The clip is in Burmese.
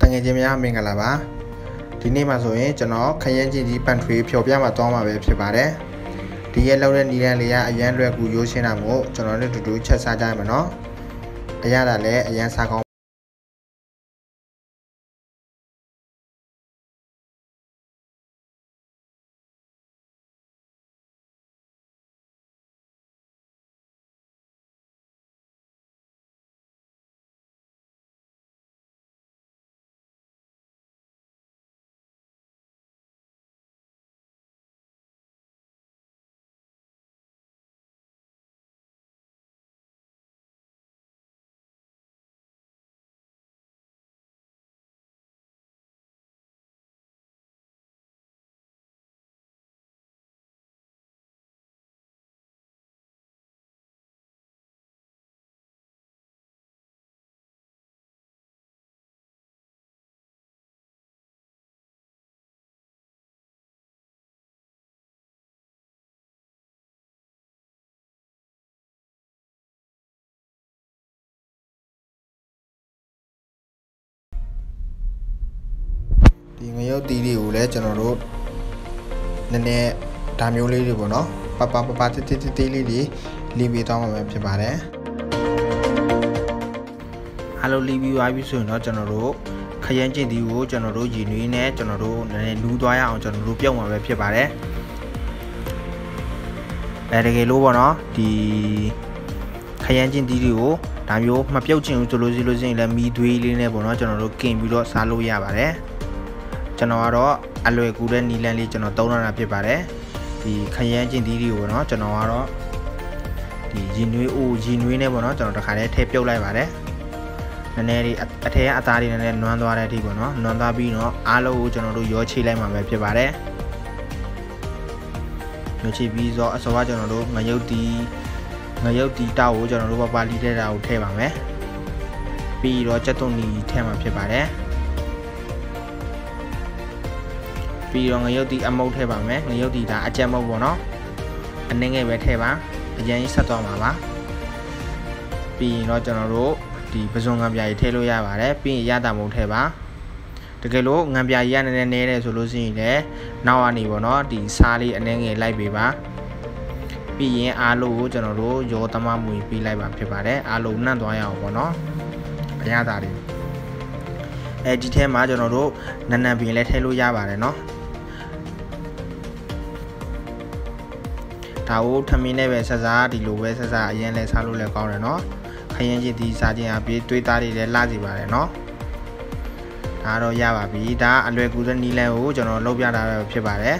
တငယ်ချင်းများမင်္ဂလာပါဒီနေ့မှာဆိုရင်ကျွန်တော်ခရမ်းချင်းကြီးပန်ထွေဖြော်ပြမှာသွားမှာပဲဖြစ်ပါတယ်ဒီရဲ့လောက်တဲ့နီလန်လေးကအရန်လွယ်ကူရိုးရှင်းတာမို့ကျွန်တော်တို့တူတူချက်စားကြရမှာနော်အရသာလည်းအရန်စားကောင်း ငရုတ်တီးလေးကိုလည်းကျွန်တော်တို့နည်းနည်းဒါမျိုးလေးတွေပေါ့နော်ပပပပတိတိတိလေးတွေလီပြီးသွားမှာပဲဖြစ်ပါတယ်အားလုံးလီပြီးသွားပြီဆိုရင်တော့ကျွန်တော်တို့ခရမ်းကျင်တီကိုကျွန်တော်တို့ရည်နွေးနဲ့ကျွန်တော်တို့နည်းနည်းလူးသွားရအောင်ကျွန်တော်တို့ပြုတ်မှာပဲဖြစ်ပါတယ်အဲတကယ်လို့ပေါ့နော်ဒီခရမ်းကျင်တီတွေကိုဒါမျိုးမပြုတ်ချင်ဘူးဆိုလို့ရှိလို့ရှိရင်လည်းမီသွေးလေးနဲ့ပေါ့နော်ကျွန်တော်တို့ကင်ပြီးတော့စားလို့ရပါတယ် ကျွန်တော်ကတော့အလွယ်ကူတဲ့နီလန်လေးကျွန်တော်သုံးရတာဖြစ်ပါတယ်ဒီခရမ်းကျင်သီးတွေကိုနော်ကျွန်တော်ကတော့ဒီရင်နွေးအိုးရင်နွေးနဲ့ပေါ့နော်ကျွန်တော်တခါတည်းထည့်ပြုတ်လိုက်ပါတယ်နည်းနည်းလေးအထက်အသားလေးနည်းနည်းနွမ်းသွားတဲ့အထိပေါ့နော်နွမ်းသွားပြီးတော့အားလုံးကိုကျွန်တော်တို့ရောချိလိုက်မှာပဲဖြစ်ပါတယ်ရောချိပြီးတော့အစောကကျွန်တော်တို့ငရုတ်တီငရုတ်တီတောက်ကိုကျွန်တော်တို့ပပလီတဲ့တာကိုထည့်ပါမယ်ပြီးတော့ကြက်သွန်နီထည့်မှာဖြစ်ပါတယ် ပြီးတော့ငရုတ်တီအမုတ်ထည့်ပါမယ်ငရုတ်တီဒါအကြက်မုတ်ပေါ့နော်အနည်းငယ်ပဲထည့်ပါအရင်ဆက်သွားမှာပါပြီးရင်တော့ကျွန်တော်တို့ဒီပစုံငံပြာကြီးထည့်လို့ရပါတယ်ပြီးရင်ရတာမုတ်ထည့်ပါတကယ်လို့ငံပြာကြီးကနည်းနည်းနဲတယ်ဆိုလို့ရှိရင်လည်းနောက်ကနေပေါ့နော်ဒီစားလေးအနည်းငယ်လိုက်ပေးပါပြီးရင်အားလုံးကိုကျွန်တော်တို့ရောသမမွေပြီးလိုက်ပါဖြစ်ပါတယ်အားလုံးနှံ့သွားရအောင်ပေါ့နော်အရသာတွေအဲဒီထဲမှာကျွန်တော်တို့နနံပင်လည်းထည့်လို့ရပါတယ်เนาะ ဒါကိုထမင်းနဲ့ပဲဆက်စားဒီလိုပဲဆက်စားအရင်လဲစားလို့လည်းကောင်းတယ်နော်ခရင်ချင်းဒီစားခြင်းအပြင်တွေးသားတွေလည်းလှစီပါတယ်နော်ဒါတော့ရပါပြီဒါအလွယ်ကူတဲ့နီလန်ကိုကျွန်တော်လုပ်ပြတာပဲဖြစ်ပါတယ်